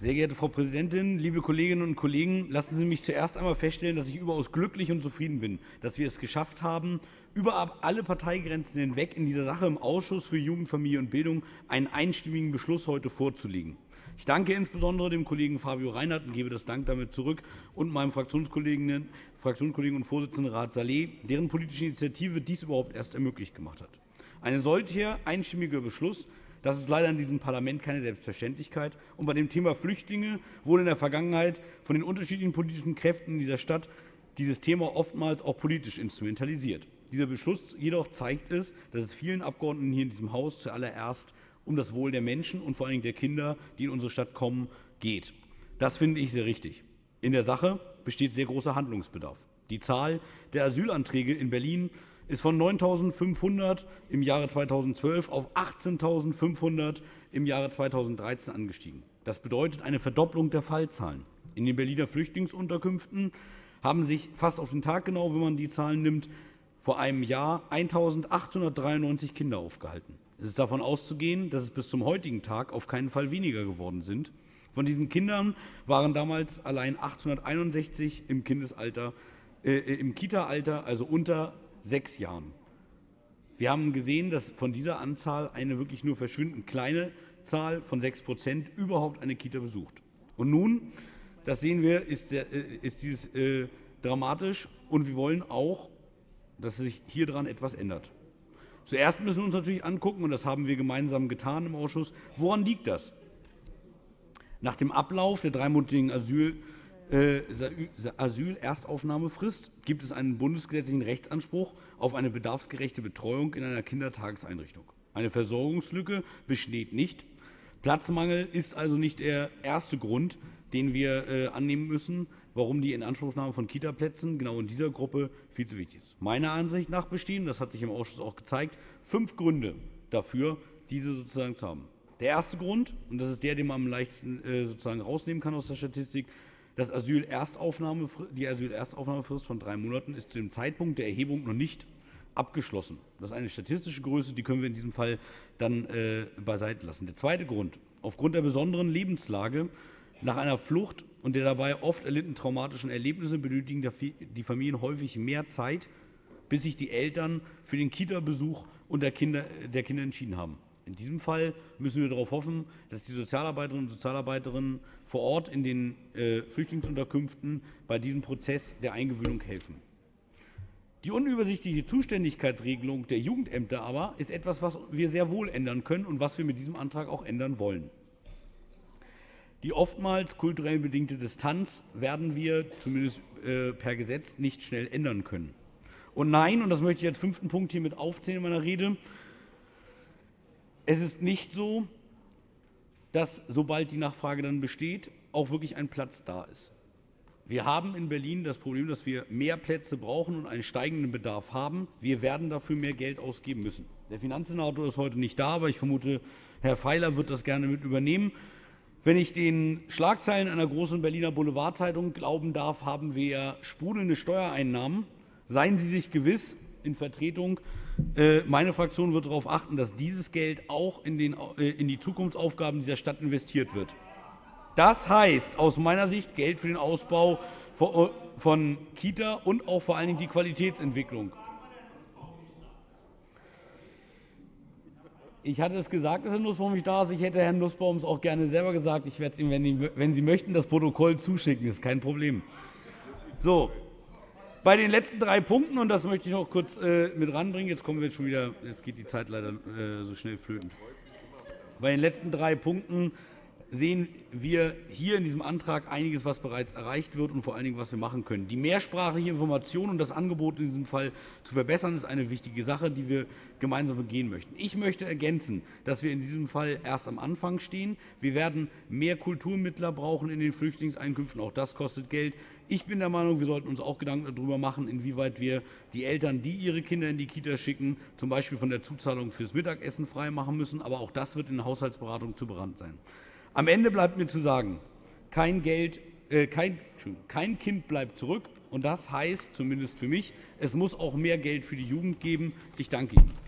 Sehr geehrte Frau Präsidentin, liebe Kolleginnen und Kollegen, lassen Sie mich zuerst einmal feststellen, dass ich überaus glücklich und zufrieden bin, dass wir es geschafft haben, über alle Parteigrenzen hinweg in dieser Sache im Ausschuss für Jugend, Familie und Bildung einen einstimmigen Beschluss heute vorzulegen. Ich danke insbesondere dem Kollegen Fabio Reinhardt und gebe das Dank damit zurück und meinem Fraktionskollegen, Fraktionskollegen und Vorsitzenden Rat Saleh, deren politische Initiative dies überhaupt erst ermöglicht gemacht hat. Ein solcher einstimmiger Beschluss das ist leider in diesem Parlament keine Selbstverständlichkeit. Und bei dem Thema Flüchtlinge wurde in der Vergangenheit von den unterschiedlichen politischen Kräften in dieser Stadt dieses Thema oftmals auch politisch instrumentalisiert. Dieser Beschluss jedoch zeigt es, dass es vielen Abgeordneten hier in diesem Haus zuallererst um das Wohl der Menschen und vor allen Dingen der Kinder, die in unsere Stadt kommen, geht. Das finde ich sehr richtig. In der Sache besteht sehr großer Handlungsbedarf. Die Zahl der Asylanträge in Berlin ist von 9.500 im Jahre 2012 auf 18.500 im Jahre 2013 angestiegen. Das bedeutet eine Verdopplung der Fallzahlen. In den Berliner Flüchtlingsunterkünften haben sich fast auf den Tag genau, wenn man die Zahlen nimmt, vor einem Jahr 1.893 Kinder aufgehalten. Es ist davon auszugehen, dass es bis zum heutigen Tag auf keinen Fall weniger geworden sind. Von diesen Kindern waren damals allein 861 im Kindesalter, äh, im Kita-Alter, also unter sechs Jahren. Wir haben gesehen, dass von dieser Anzahl eine wirklich nur verschwindend kleine Zahl von sechs Prozent überhaupt eine Kita besucht. Und nun, das sehen wir, ist, der, äh, ist dieses äh, dramatisch und wir wollen auch, dass sich hier dran etwas ändert. Zuerst müssen wir uns natürlich angucken, und das haben wir gemeinsam getan im Ausschuss, woran liegt das? Nach dem Ablauf der dreimonatigen Asyl äh, Asylerstaufnahmefrist gibt es einen bundesgesetzlichen Rechtsanspruch auf eine bedarfsgerechte Betreuung in einer Kindertageseinrichtung. Eine Versorgungslücke besteht nicht. Platzmangel ist also nicht der erste Grund, den wir äh, annehmen müssen, warum die Inanspruchnahme von Kitaplätzen genau in dieser Gruppe viel zu wichtig ist. Meiner Ansicht nach bestehen, das hat sich im Ausschuss auch gezeigt, fünf Gründe dafür, diese sozusagen zu haben. Der erste Grund, und das ist der, den man am leichtesten äh, sozusagen rausnehmen kann aus der Statistik, das Asylerstaufnahme, die Asylerstaufnahmefrist von drei Monaten ist zu dem Zeitpunkt der Erhebung noch nicht abgeschlossen. Das ist eine statistische Größe, die können wir in diesem Fall dann äh, beiseite lassen. Der zweite Grund. Aufgrund der besonderen Lebenslage nach einer Flucht und der dabei oft erlitten traumatischen Erlebnisse benötigen die Familien häufig mehr Zeit, bis sich die Eltern für den Kita-Besuch der Kinder, der Kinder entschieden haben. In diesem Fall müssen wir darauf hoffen, dass die Sozialarbeiterinnen und Sozialarbeiterinnen vor Ort in den äh, Flüchtlingsunterkünften bei diesem Prozess der Eingewöhnung helfen. Die unübersichtliche Zuständigkeitsregelung der Jugendämter aber ist etwas, was wir sehr wohl ändern können und was wir mit diesem Antrag auch ändern wollen. Die oftmals kulturell bedingte Distanz werden wir zumindest äh, per Gesetz nicht schnell ändern können. Und nein, und das möchte ich als fünften Punkt hier mit aufzählen in meiner Rede, es ist nicht so, dass sobald die Nachfrage dann besteht, auch wirklich ein Platz da ist. Wir haben in Berlin das Problem, dass wir mehr Plätze brauchen und einen steigenden Bedarf haben. Wir werden dafür mehr Geld ausgeben müssen. Der Finanzsenator ist heute nicht da, aber ich vermute, Herr Feiler wird das gerne mit übernehmen. Wenn ich den Schlagzeilen einer großen Berliner Boulevardzeitung glauben darf, haben wir sprudelnde Steuereinnahmen. Seien Sie sich gewiss, in Vertretung. Äh, meine Fraktion wird darauf achten, dass dieses Geld auch in, den, äh, in die Zukunftsaufgaben dieser Stadt investiert wird. Das heißt aus meiner Sicht Geld für den Ausbau von Kita und auch vor allen Dingen die Qualitätsentwicklung. Ich hatte es gesagt, dass Herr Nussbaum nicht da ist. Ich hätte Herrn Nussbaum es auch gerne selber gesagt. Ich werde es ihm, wenn, wenn Sie möchten, das Protokoll zuschicken. Ist kein Problem. So, bei den letzten drei Punkten, und das möchte ich noch kurz äh, mit ranbringen, jetzt kommen wir schon wieder, jetzt geht die Zeit leider äh, so schnell flöten. Bei den letzten drei Punkten sehen wir hier in diesem Antrag einiges, was bereits erreicht wird und vor allen Dingen, was wir machen können. Die mehrsprachige Information und das Angebot in diesem Fall zu verbessern, ist eine wichtige Sache, die wir gemeinsam begehen möchten. Ich möchte ergänzen, dass wir in diesem Fall erst am Anfang stehen. Wir werden mehr Kulturmittler brauchen in den Flüchtlingseinkünften. Auch das kostet Geld. Ich bin der Meinung, wir sollten uns auch Gedanken darüber machen, inwieweit wir die Eltern, die ihre Kinder in die Kita schicken, zum Beispiel von der Zuzahlung fürs Mittagessen freimachen müssen. Aber auch das wird in der Haushaltsberatung zu Brand sein. Am Ende bleibt mir zu sagen, kein, Geld, äh, kein, kein Kind bleibt zurück. Und das heißt, zumindest für mich, es muss auch mehr Geld für die Jugend geben. Ich danke Ihnen.